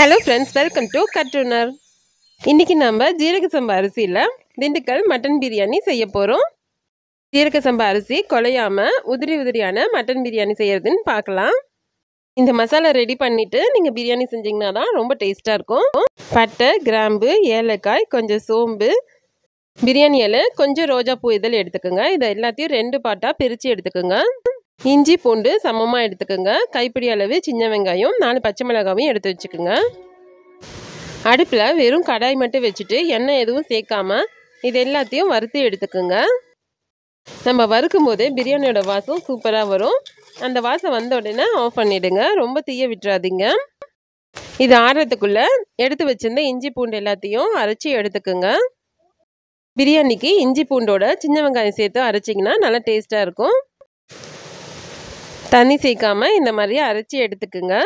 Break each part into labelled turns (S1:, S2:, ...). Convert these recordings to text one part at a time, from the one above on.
S1: Hello friends welcome to கட்டுனர் இன்றைக்கி நம்ம ஜீரக சம்பா அரிசியில் திண்டுக்கல் மட்டன் பிரியாணி செய்ய போகிறோம் ஜீரக சம்பா அரிசி குலையாமல் உதிரி உதிரியான மட்டன் பிரியாணி செய்கிறதுன்னு பார்க்கலாம். இந்த மசாலா ரெடி பண்ணிவிட்டு நீங்கள் பிரியாணி செஞ்சிங்கன்னா தான் ரொம்ப டேஸ்ட்டாக இருக்கும். பட்டை கிராம்பு ஏலக்காய் கொஞ்சம் சோம்பு பிரியாணி இலை கொஞ்சம் ரோஜா பூ இதழ் எடுத்துக்கோங்க. இதை எல்லாத்தையும் ரெண்டு பாட்டாக பிரித்து எடுத்துக்கோங்க. இஞ்சி பூண்டு சமமாக எடுத்துக்கோங்க. கைப்பிடி அளவு சின்ன வெங்காயம் நாலு பச்சை மிளகாவையும் எடுத்து வச்சுக்கோங்க. அடுப்பில் வெறும் கடாய் மட்டும் வச்சுட்டு எண்ணெய் எதுவும் சேர்க்காம இது எல்லாத்தையும் வறுத்து எடுத்துக்கோங்க. நம்ம வறுக்கும் போதே பிரியாணியோட வாசம் சூப்பராக வரும். அந்த வாசம் வந்த உடனே ஆஃப் பண்ணிவிடுங்க ரொம்ப தீய விட்டுறாதீங்க. இது ஆடுறதுக்குள்ளே எடுத்து வச்சுருந்த இஞ்சி பூண்டு எல்லாத்தையும் அரைச்சி எடுத்துக்கோங்க. பிரியாணிக்கு இஞ்சி பூண்டோட சின்ன வெங்காயம் சேர்த்து அரைச்சிங்கன்னா நல்லா டேஸ்ட்டாக இருக்கும். தண்ணி சேர்க்காமல் இந்த மாதிரி அரைச்சி எடுத்துக்குங்க.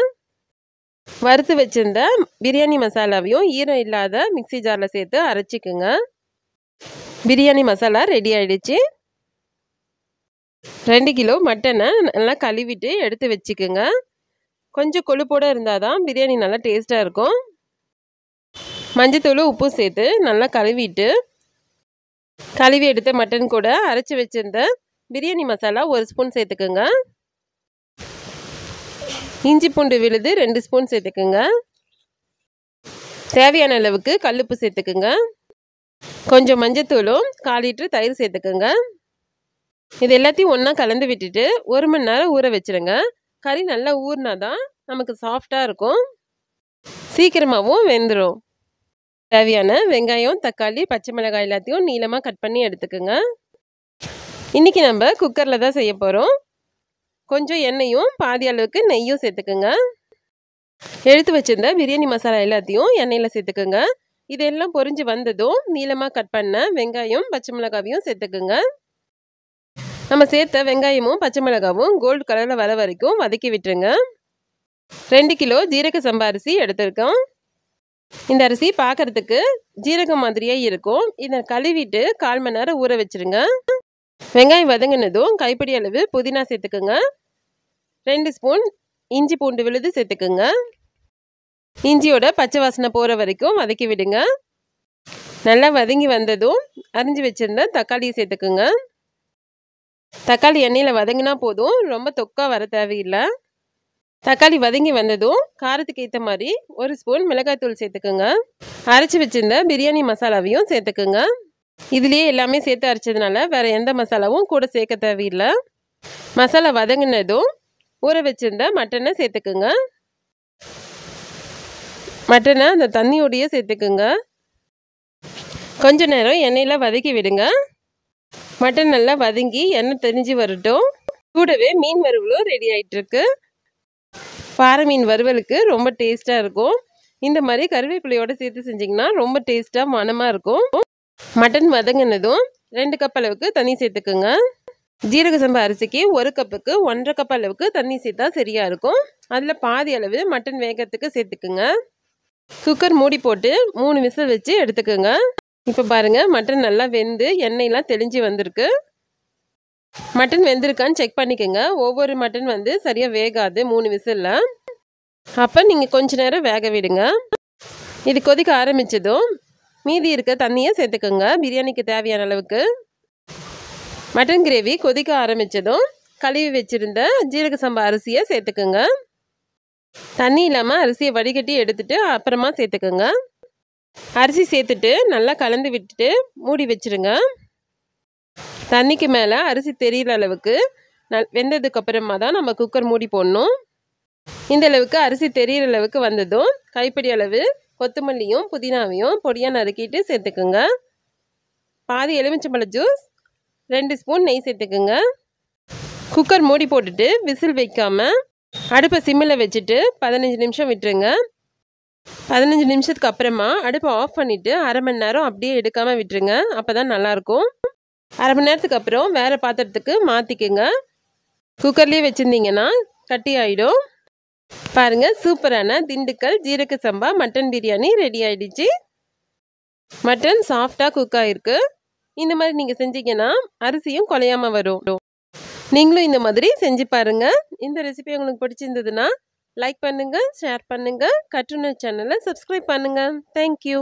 S1: வறுத்து வச்சிருந்த பிரியாணி மசாலாவையும் ஈரம் இல்லாத மிக்சி ஜாரில் சேர்த்து அரைச்சிக்குங்க. பிரியாணி மசாலா ரெடி ஆகிடுச்சு ரெண்டு கிலோ மட்டனை நல்லா கழுவிட்டு எடுத்து வச்சுக்குங்க. கொஞ்சம் கொழுப்போடு இருந்தால் தான் பிரியாணி நல்லா டேஸ்ட்டாக இருக்கும். மஞ்சத்தூள் உப்பு சேர்த்து நல்லா கழுவிட்டு கழுவி எடுத்த மட்டன் கூட அரைச்சி வச்சுருந்த பிரியாணி மசாலா ஒரு ஸ்பூன் சேர்த்துக்குங்க. இஞ்சி பூண்டு விழுது ரெண்டு ஸ்பூன் சேர்த்துக்குங்க. தேவையான அளவுக்கு கல்லுப்பு சேர்த்துக்குங்க. கொஞ்சம் மஞ்சத்தூளும் கால் லிட்டர் தயிர் சேர்த்துக்குங்க. இது எல்லாத்தையும் ஒன்றா கலந்து விட்டுட்டு ஒரு மணி நேரம் ஊற வச்சுருங்க. கறி நல்லா ஊறினா தான் நமக்கு சாஃப்டாக இருக்கும். சீக்கிரமாகவும் வெந்துடும் தேவையான வெங்காயம் தக்காளி பச்சை மிளகாய் எல்லாத்தையும் நீளமாக கட் பண்ணி எடுத்துக்கோங்க. இன்றைக்கி நம்ம குக்கரில் தான் செய்ய போகிறோம் கொஞ்சம் எண்ணெயும் பாதி அளவுக்கு நெய்யும் சேர்த்துக்குங்க. எடுத்து வச்சிருந்த பிரியாணி மசாலா எல்லாத்தையும் எண்ணெயில் சேர்த்துக்குங்க. இதெல்லாம் பொரிஞ்சு வந்ததும் நீளமாக கட் பண்ண வெங்காயம் பச்சை மிளகாவையும் சேர்த்துக்குங்க. நம்ம சேர்த்த வெங்காயமும் பச்சை மிளகாவும் கோல்டு கலரில் வர வரைக்கும் வதக்கி விட்டுருங்க. ரெண்டு கிலோ ஜீரக சம்பா அரிசி எடுத்திருக்கோம். இந்த அரிசி பார்க்கறதுக்கு ஜீரகம் மாதிரியே இருக்கும். இதை கழுவிட்டு கால் மணி நேரம் ஊற வச்சுருங்க. வெங்காயம் வதங்கினதும் கைப்பிடி அளவு புதினா சேர்த்துக்குங்க. ரெண்டு ஸ்பூன் இஞ்சி பூண்டு விழுது சேர்த்துக்குங்க. இஞ்சியோட பச்சை வாசனை போகிற வரைக்கும் வதக்கி விடுங்க. நல்லா வதங்கி வந்ததும் அரிஞ்சு வச்சுருந்த தக்காளியை சேர்த்துக்குங்க. தக்காளி எண்ணெயில் வதங்கினா போதும் ரொம்ப தொக்கா வர தேவையில்லை. தக்காளி வதங்கி வந்ததும் காரத்துக்கு ஏற்ற மாதிரி ஒரு ஸ்பூன் மிளகாய்த்தூள் சேர்த்துக்குங்க. அரைச்சி வச்சுருந்த பிரியாணி மசாலாவையும் சேர்த்துக்குங்க. இதுலேயே எல்லாமே சேர்த்து அரைச்சதுனால வேறு எந்த மசாலாவும் கூட சேர்க்க தேவையில்லை. மசாலா வதங்கினதும் ஊற வச்சிருந்த மட்டனை சேர்த்துக்குங்க. மட்டனை அந்த தண்ணியோடையே சேர்த்துக்குங்க. கொஞ்ச நேரம் எண்ணெயில் வதக்கி விடுங்க. மட்டன் நல்லா வதங்கி எண்ணெய் தெரிஞ்சு வரட்டும். கூடவே மீன் வறுவலும் ரெடி ஆகிட்டுருக்கு பாறை மீன் வறுவலுக்கு ரொம்ப டேஸ்ட்டாக இருக்கும். இந்த மாதிரி கருவேப்பிலையோடு சேர்த்து செஞ்சிங்கன்னா ரொம்ப டேஸ்ட்டாக மனமாக இருக்கும். மட்டன் வதங்கினதும் ரெண்டு கப் அளவுக்கு தண்ணி சேர்த்துக்குங்க. ஜீரக சம்பா அரிசிக்கு ஒரு கப்புக்கு ஒன்றரை கப் அளவுக்கு தண்ணி சேர்த்தா சரியாக இருக்கும். அதில் பாதி அளவு மட்டன் வேகத்துக்கு சேர்த்துக்குங்க. குக்கர் மூடி போட்டு மூணு விசில் வச்சு எடுத்துக்கோங்க. இப்போ பாருங்கள் மட்டன் நல்லா வெந்து எண்ணெயெலாம் தெளிஞ்சு வந்திருக்கு. மட்டன் வெந்திருக்கான்னு செக் பண்ணிக்கோங்க. ஒவ்வொரு மட்டன் வந்து சரியாக வேகாது மூணு விசிலில். அப்போ நீங்கள் கொஞ்ச நேரம் வேக விடுங்க. இது கொதிக்க ஆரம்பித்ததும் மீதி இருக்க தண்ணியை சேர்த்துக்கோங்க. பிரியாணிக்கு தேவையான அளவுக்கு. மட்டன் கிரேவி கொதிக்க ஆரம்பித்ததும் கழுவி வச்சுருந்த ஜீரக சம்பா அரிசியை சேர்த்துக்கோங்க. தண்ணி இல்லாமல் அரிசியை வடிகட்டி எடுத்துட்டு அப்புறமா சேர்த்துக்கோங்க. அரிசி சேர்த்துட்டு நல்லா கலந்து விட்டுட்டு மூடி வச்சுருங்க. தண்ணிக்கு மேலே அரிசி தெரியிற அளவுக்கு நல் வெந்ததுக்கு அப்புறமா தான் நம்ம குக்கர் மூடி போடணும். இந்த அளவுக்கு அரிசி தெரியிற அளவுக்கு வந்ததும் கைப்பிடி அளவு கொத்தமல்லியும் புதினாவையும் பொடியாக நறுக்கிட்டு சேர்த்துக்குங்க. பாதி எலுமிச்சம்பழ ஜூஸ் ரெண்டு ஸ்பூன் நெய் சேர்த்துக்குங்க. குக்கர் மூடி போட்டுட்டு விசில் வைக்காமல் அடுப்பை சிம்மில் வச்சுட்டு பதினஞ்சு நிமிஷம் விட்டுருங்க. பதினஞ்சு நிமிஷத்துக்கு அப்புறமா அடுப்பை ஆஃப் பண்ணிவிட்டு அரை மணி நேரம் அப்படியே எடுக்காமல் விட்டுருங்க. அப்போ தான் நல்லாயிருக்கும். அரை மணி நேரத்துக்கு அப்புறம் வேறு பாத்திரத்துக்கு மாற்றிக்குங்க குக்கர்லேயே வச்சுருந்தீங்கன்னா கட்டி ஆகிடும் பாருங்கள் சூப்பரான திண்டுக்கல் ஜீரக சம்பா மட்டன் பிரியாணி ரெடி ஆகிடுச்சு மட்டன் சாஃப்டாக குக் ஆகிருக்கு இந்த மாதிரி நீங்கள் செஞ்சீங்கன்னா அரிசியும் குலையாமல் வரும். நீங்களும் இந்த மாதிரி செஞ்சு பாருங்கள் இந்த ரெசிபி உங்களுக்கு பிடிச்சிருந்ததுன்னா லைக் பண்ணுங்கள் ஷேர் பண்ணுங்கள் கட்டுனர் சேனலை சப்ஸ்கிரைப் பண்ணுங்கள் தேங்க்யூ